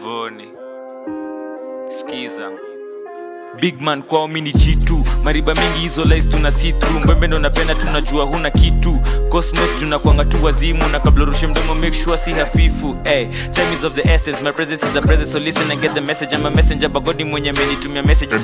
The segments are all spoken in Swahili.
Voni. Skiza big man kwao mini jitu mariba mingi hizo lies tuna see through. Mbembe ndo napenda tunajua huna kitu. Cosmos tunakwanga tu wazimu na kabla rushe mdomo make sure si hafifu hey, time is of the essence my presence is a presence so listen and get the message. I'm a messenger bagodi mwenye amenitumia message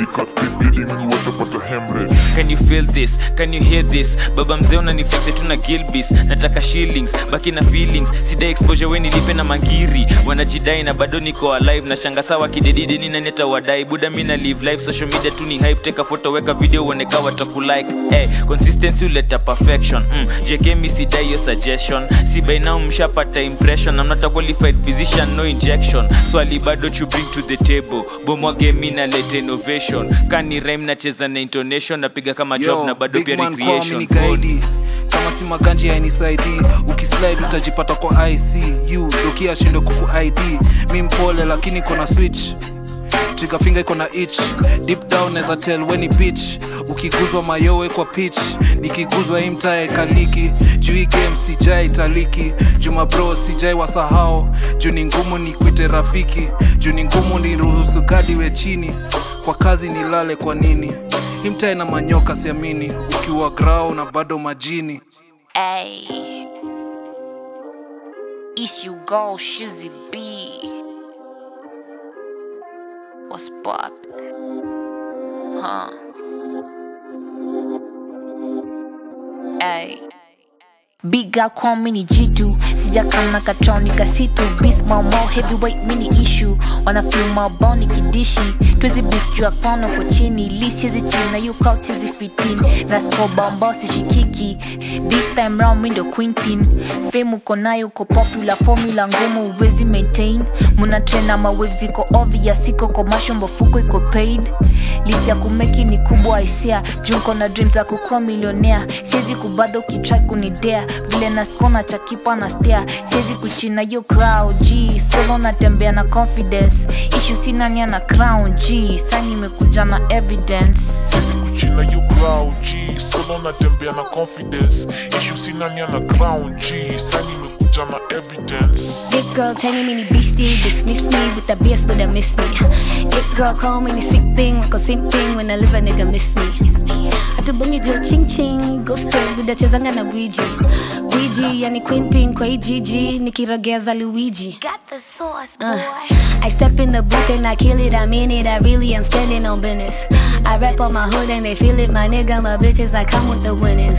Can you feel this? Can you hear this? Baba mzee unanifisi tu na gilbis nataka shillings baki na feelings. Sida exposure we nilipe na mangiri wanajidai na bado niko alive. Na shanga sawa kidedide ninaneta wadai. Buda mina live life social media tu ni hype. Teka photo weka video uoneka watakulike hey, consistency uleta perfection. Mm, jk mi sidai yo suggestion. Si by now mshapata impression. I'm not a qualified physician no injection. Swali bado you to the table. Bomwage mina naleta innovation. Kani rhyme nacheza na intonation napiga kama job na bado pia recreation kama si maganji hainisaidi ukislide utajipata kwa icu doki shindo kuku id mi mpole lakini kona switch. Trigger finger iko na itch. Deep down as tell weni pitch. Ukiguzwa mayowe kwa pitch. Nikiguzwa hii mtaa kaliki juu game sijai taliki. Juma bro sijai wasahao. Juu ni ngumu ni kwite rafiki. Juu ni ngumu ni ruhusu gadi we chini. Kwa kazi nilale kwa nini hii na manyoka siamini ukiwa grau na bado majini Shizzy B. What's pop? Huh? Ay. Big kwa mini G2 sijakamna katroni kasitu. Beast mamo heavyweight mini issue. Wana feel ni kidishi twezi beef juu ya kono kwa chini. Na you call hizi fitin na score si sishikiki this time round mindo queen pin. Fame uko nayo uko popular formula ngumu uwezi maintain. Muna trena ma waves iko obvious iko commercial mbofuko iko paid. List ya kumeki ni kubwa isia junko na dreams za kukuwa milionea siezi kubadha ukitry kunidea vile naskona cha kipa na stea siwezi kuchina yo crowd g. Solo natembea na confidence. Ishu sinania na crown g. Sani imekuja na evidence. Kuchina yo crowd g. Solo natembea na confidence. Ishu sinania na crown g. Sani imekuja na evidence Big girl, tiny mini beastie, dismiss me with the BS, but I miss me. Big girl, call me the sweet thing, like a wako thing when I live a nigga miss me. Hatubongi jo ching ching, ghosted with the chezanga na Ouija. Ouija, yani queen pin kwa hii jiji, nikirogeza Luigi. got the sauce Uh, I step in the booth and I kill it, I mean it, I really am standing on business. I rap on my hood and they feel it, my nigga, my bitches, I come with the winnings.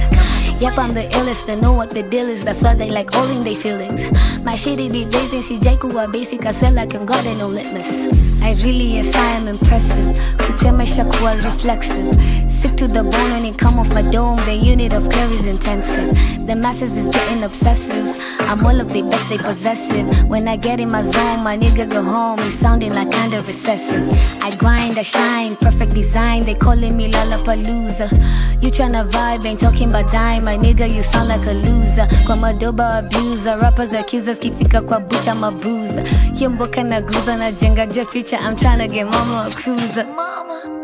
Yep, I'm the illest, they know what the deal is, that's why they like in their feelings. My shitty be blazing, she jaiku are basic, I swear like I'm God and no litmus. I really, yes, I am impressive. Kutema shakuwa reflexive. Sick to the bone when it come off my dome, the unit of care is intensive. The masses is getting obsessive. I'm all of the best, they possessive. When I get in my zone, my nigga go home, he's sounding like kinda recessive. I grind, I shine, perfect design, they calling me Lollapalooza. You tryna vibe, ain't talking about dime, my nigga, you sound like a loser. Kwa madoba abuser, rappers accusers, kifika kwa buta mabuza. Hiyo mboka na guza, na jenga je feature, I'm tryna get mama a cruiser. mama